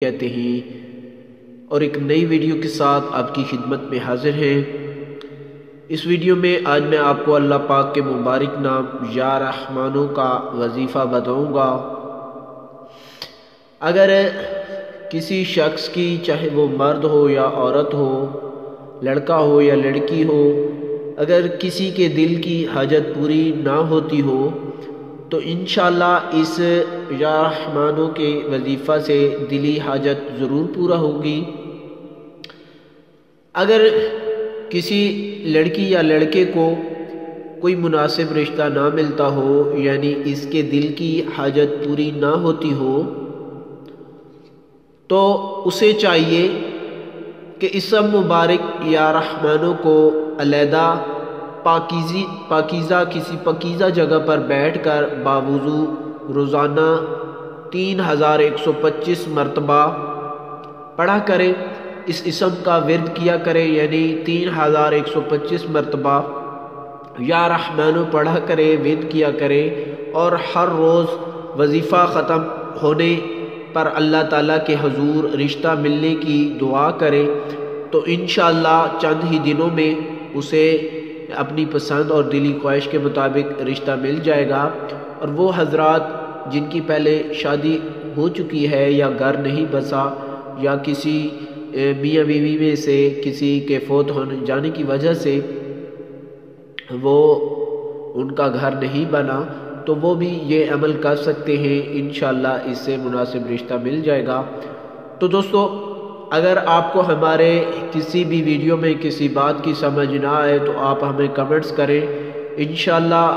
کہتے ہیں۔ اور ایک نئی ویڈیو کے ساتھ آپ کی خدمت میں حاضر ہیں۔ اس ویڈیو میں آج میں آپ کو اللہ پاک کے مبارک نام یا رحمانوں کا وظیفہ بتاؤں گا۔ اگر کسی شخص کی چاہے وہ مرد ہو یا عورت ہو، لڑکا ہو یا لڑکی ہو، اگر کسی کے دل کی حاجت پوری نہ ہوتی ہو تو انشاءاللہ اس یا رحمانوں کے وظیفہ سے دلی حاجت ضرور پورا ہوگی۔ اگر کسی لڑکی یا لڑکے کو کوئی مناسب رشتہ نہ ملتا ہو یعنی اس کے دل کی حاجت پوری نہ ہوتی ہو، تو اسے چاہیے کہ اس سب مبارک یا رحمانوں کو علیحدہ پاکیزی پاکیزہ کسی پکیزہ جگہ پر بیٹھ کر باوضو روزانہ تین ہزار ایک سو پچیس مرتبہ پڑھا کرے، اس اسم کا ورد کیا کرے یعنی تین ہزار ایک سو پچیس مرتبہ یا رحمانو پڑھا کرے، ورد کیا کرے، اور ہر روز وظیفہ ختم ہونے پر اللہ تعالیٰ کے حضور رشتہ ملنے کی دعا کرے، تو انشاءاللہ چند ہی دنوں میں اسے اپنی پسند اور دلی خواہش کے مطابق رشتہ مل جائے گا اور وہ حضرات جن کی پہلے شادی ہو چکی ہے یا گھر نہیں بسا یا کسی میاں بیوی میں سے کسی کے فوت ہونے جانے کی وجہ سے وہ ان کا گھر نہیں بنا، تو وہ بھی یہ عمل کر سکتے ہیں، انشاءاللہ اس سے مناسب رشتہ مل جائے گا۔ تو دوستو اگر آپ کو ہمارے کسی بھی ویڈیو میں کسی بات کی سمجھ نہ آئے تو آپ ہمیں کمنٹس کریں۔ انشاءاللہ